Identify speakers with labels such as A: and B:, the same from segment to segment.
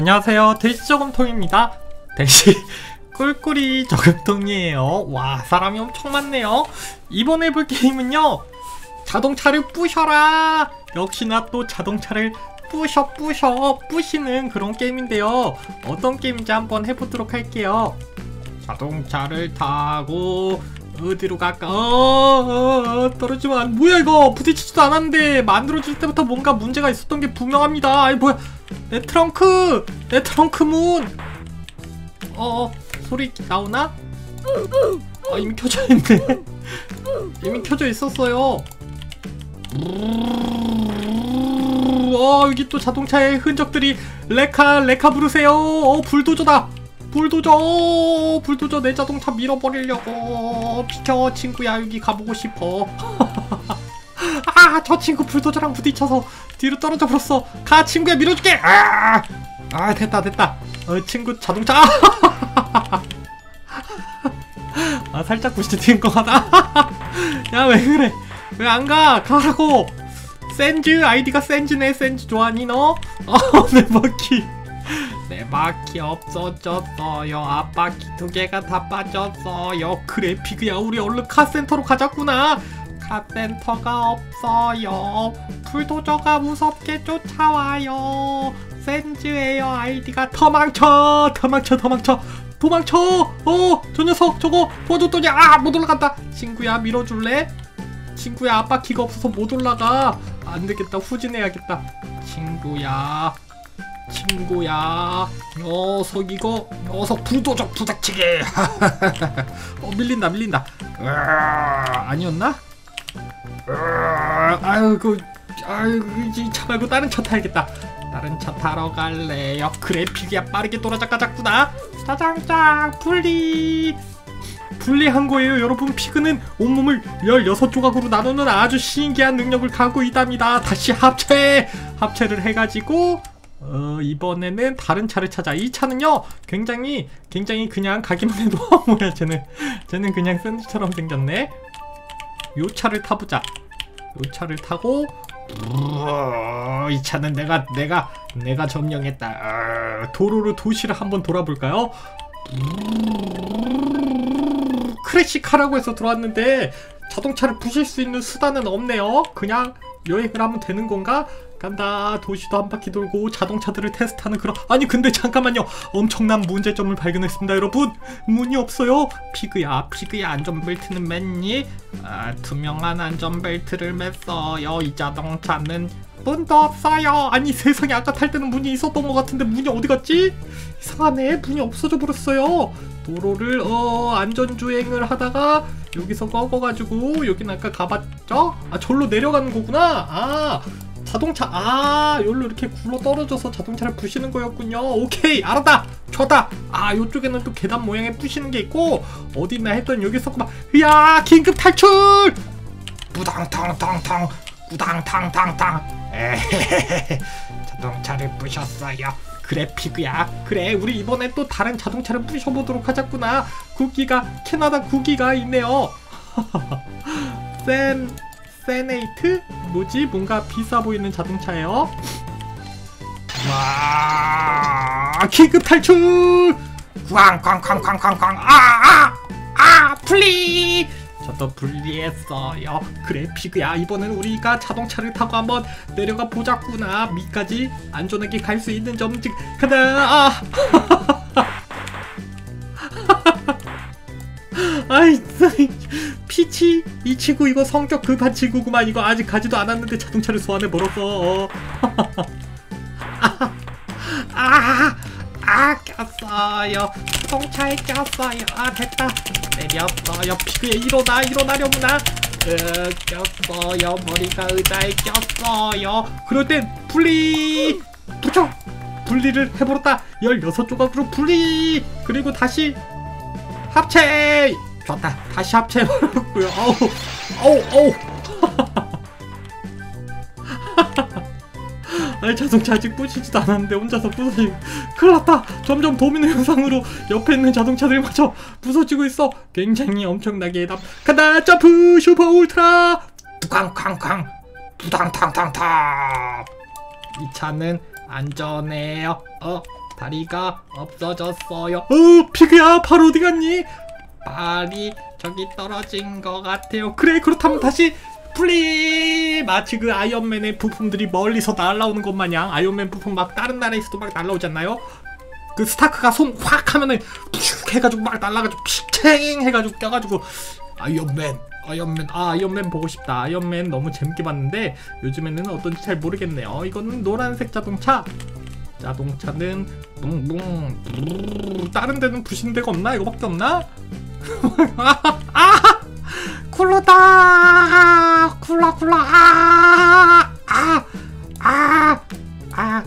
A: 안녕하세요. 돼지 저금통입니다. 돼지 꿀꿀이 저금통이에요. 와 사람이 엄청 많네요. 이번에 해볼 게임은요. 자동차를 부셔라! 역시나 또 자동차를 부셔 부셔 부시는 그런 게임인데요. 어떤 게임인지 한번 해보도록 할게요. 자동차를 타고 어디로 갈까? 어, 어, 어 떨어지면 안 뭐야 이거? 부딪히지도 않았는데 만들어질 때부터 뭔가 문제가 있었던 게 분명합니다. 아이 뭐야? 내 트렁크! 내 트렁크 문! 어, 소리 나오나? 아 이미 켜져 있네. 이미 켜져 있었어요. 어 여기 또 자동차의 흔적들이 레카 레카 부르세요. 어 불도저다 불도저 불도저 내 자동차 밀어버리려고 비켜 친구야 여기 가보고 싶어. 아 저 친구 불도저랑 부딪혀서 뒤로 떨어져 버렸어. 가 친구야 밀어줄게. 아, 아 됐다 됐다. 어 친구 자동차. 아 살짝 부딪힌 것 같아 야왜 그래? 왜 안가? 가라고. 센즈 아이디가 센즈네 센즈 좋아하니 너? 어내 바퀴 내 바퀴 없어졌어요. 앞바퀴 두 개가 다 빠졌어요. 그래 피그야 우리 얼른 카센터로 가자꾸나. 카센터가 없어요. 불도저가 무섭게 쫓아와요. 센즈예요 아이디가 더망쳐. 더망쳐 더망쳐. 도망쳐. 어 저 녀석 저거 도와줬더니 아 못 올라간다. 친구야 밀어줄래? 친구야 앞바퀴가 없어서 못 올라가. 안되겠다. 후진해야겠다. 친구야 친구야. 녀석 이거 녀석 불도저 부닥치게 어 밀린다 밀린다. 아니었나? 으아, 아유 그 아유 이차 말고 다른 차 타야겠다. 다른 차 타러 갈래요? 그래 피기야 빠르게 돌아잡가자꾸나. 사장장 분리. 분리한 거예요 여러분. 피그는 온몸을 16조각으로 나누는 아주 신기한 능력을 갖고 있답니다. 다시 합체. 합체를 해가지고 어, 이번에는 다른 차를 찾아. 이 차는요 굉장히 굉장히 그냥 가기만 해도 뭐야 쟤는. 쟤는 그냥 샌드처럼 생겼네. 요 차를 타보자. 요 차를 타고 이 차는 내가 내가 내가 점령했다. 아, 도로를 도시를 한번 돌아볼까요? 크래시카라고 해서 들어왔는데 자동차를 부실 수 있는 수단은 없네요. 그냥 여행을 하면 되는 건가? 간다. 도시도 한 바퀴 돌고 자동차들을 테스트하는 그런 아니 근데 잠깐만요. 엄청난 문제점을 발견했습니다 여러분. 문이 없어요. 피그야 피그야 안전벨트는 맸니? 아, 투명한 안전벨트를 맸어요. 이 자동차는 문도 없어요. 아니 세상에 아까 탈 때는 문이 있었던 것 같은데 문이 어디 갔지? 이상하네. 문이 없어져 버렸어요. 도로를 어 안전주행을 하다가 여기서 꺾어가지고 여기는 아까 가봤죠? 아 절로 내려가는 거구나. 아 자동차. 아 여기로 이렇게 굴러 떨어져서 자동차를 부시는 거였군요. 오케이 알았다. 좋다. 아 요쪽에는 또 계단 모양의 부시는 게 있고 어디나 했던 여기서 막 이야 긴급 탈출! 부당탕탕탕 부당탕탕탕 에헤헤헤. 자동차를 부셨어요 그래 피그야. 그래 우리 이번에 또 다른 자동차를 부셔보도록 하자꾸나. 쿠키가 캐나다 쿠키가 있네요. 센 세네이트? 뭐지? 뭔가 비싸 보이는 자동차예요? 와 긴급 탈출! 꽝꽝꽝꽝꽝꽝. 아아아 아, 플리 저도 분리했어요. 그래 피그야. 이번엔 우리가 자동차를 타고 한번 내려가 보자꾸나. 미까지 안전하게 갈 수 있는 점즉 가다 아. 아이. 피치. 이 친구 이거 성격 급한 친구구만. 이거 아직 가지도 않았는데 자동차를 소환해 버렸어. 아, 아, 아 꼈어요. 자동차에 꼈어요. 아 됐다. 내렸어요. 피그에 일어나 일어나려무나. 으 꼈어요. 머리가 의자에 꼈어요. 그럴 땐 분리! 붙여 분리를 해버렸다. 16조각으로 분리! 그리고 다시 합체! 좋다. 다시 합체해버렸고요 어우 어우 어우 아니 자동차 아직 부시지도 않았는데 혼자서 부서지고 큰일 났다. 점점 도미노 현상으로 옆에 있는 자동차들마저 부서지고 있어. 굉장히 엄청나게 남 간다 점프 슈퍼 울트라. 뚜강쾅쾅. 부당탕탕탕. 이 차는 안전해요. 어 다리가 없어졌어요. 어 피그야 발 어디 갔니? 발이 저기 떨어진 것 같아요. 그래 그렇다면 다시 플리 마치 그 아이언맨의 부품들이 멀리서 날라오는 것 마냥 아이언맨 부품 막 다른 나라에서도 막 날라오지 않나요? 그 스타크가 손 확 하면은 푹 해가지고 막 날라가지고 픽챙 해가지고 껴가지고 아이언맨 아이언맨 아 아이언맨 보고 싶다. 아이언맨 너무 재밌게 봤는데 요즘에는 어떤지 잘 모르겠네요. 이거는 노란색 자동차. 자동차는 브르르. 다른 데는 부신 데가 없나? 이거밖에 없나? 아, 아 쿨러다. 쿨러 쿨러. 아, 아 아 아. 아,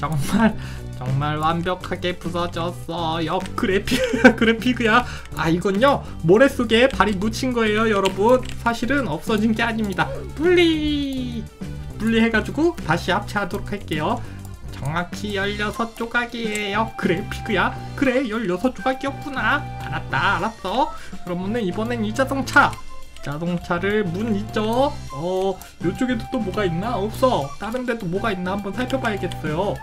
A: 정말 정말 완벽하게 부서졌어요 그래픽 그래픽이야. 아 이건요 모래 속에 발이 묻힌 거예요 여러분. 사실은 없어진 게 아닙니다. 분리! 분리해가지고 다시 합체하도록 할게요. 정확히 16조각이에요. 그래 피그야. 그래 16조각이었구나. 알았다 알았어. 그러면은 이번엔 이 자동차 자동차를 문 있죠? 어 요쪽에도 또 뭐가 있나? 없어. 다른 데도 뭐가 있나 한번 살펴봐야겠어요.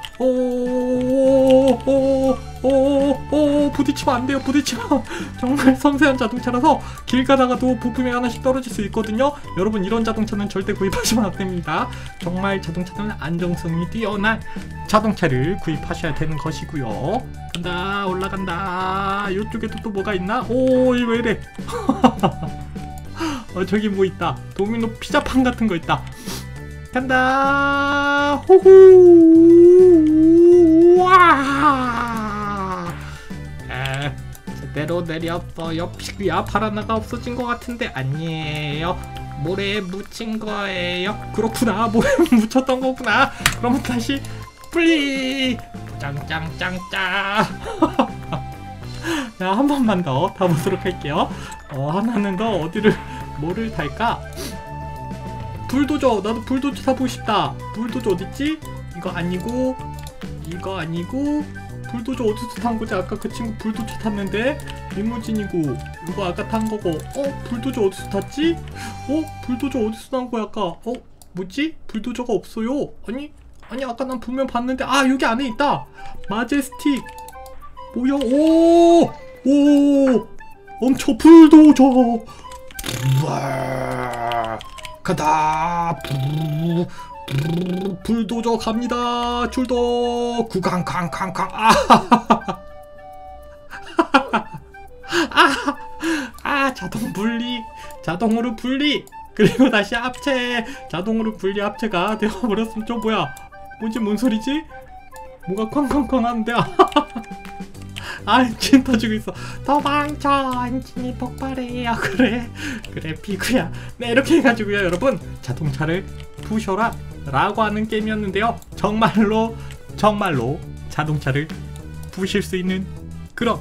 A: 오오오오오 부딪히면 안 돼요. 부딪히면 정말 섬세한 자동차라서 길 가다가도 부품이 하나씩 떨어질 수 있거든요. 여러분 이런 자동차는 절대 구입하시면 안 됩니다. 정말 자동차는 안정성이 뛰어난 자동차를 구입하셔야 되는 것이고요. 간다 올라간다. 이쪽에도 또 뭐가 있나? 오왜 이래 어 저기 뭐 있다. 도미노 피자판 같은 거 있다. 간다. 호호. 와. 에, 제대로 내렸어요 피그야 바나나가 없어진 것 같은데 아니에요. 모래에 묻힌 거예요. 그렇구나. 모래에 묻혔던 거구나. 그러면 다시 플리. 짱짱짱짱. 자, 한 번만 더 타보도록 할게요. 어, 하나는 더 어디를, 뭐를 탈까? 불도저! 나도 불도저 타보고 싶다! 불도저 어딨지? 이거 아니고, 이거 아니고, 불도저 어디서 탄 거지? 아까 그 친구 불도저 탔는데? 리무진이고, 이거 아까 탄 거고, 어? 불도저 어디서 탔지? 어? 불도저 어디서 난 거야, 아까? 어? 뭐지? 불도저가 없어요? 아니? 아니, 아까 난 분명 봤는데, 아, 여기 안에 있다! 마제스틱! 뭐야? 오! 오! 엄청 불도저! 가다! 불도저 갑니다! 출동! 구강 캉캉캉! 아! 아! 아! 자동 분리! 자동으로 분리! 그리고 다시 합체! 자동으로 분리 합체가 되어버렸으면 저 뭐야? 뭐지? 뭔 소리지? 뭐가 쾅쾅쾅 하는데? 아, 엔진 터지고 있어. 도망쳐, 엔진이 폭발해요. 그래, 그래, 피구야. 네, 이렇게 해가지고요, 여러분. 자동차를 부셔라. 라고 하는 게임이었는데요. 정말로, 정말로 자동차를 부실 수 있는 그런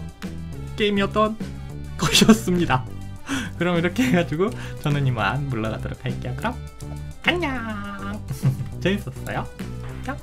A: 게임이었던 것이었습니다. 그럼 이렇게 해가지고 저는 이만 물러가도록 할게요. 그럼 안녕. 재밌었어요? 안녕.